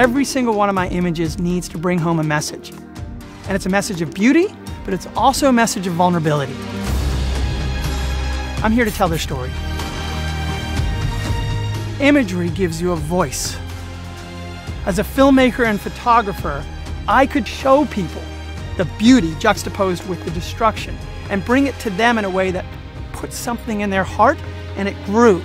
Every single one of my images needs to bring home a message. And it's a message of beauty, but it's also a message of vulnerability. I'm here to tell their story. Imagery gives you a voice. As a filmmaker and photographer, I could show people the beauty juxtaposed with the destruction and bring it to them in a way that put something in their heart and it grew.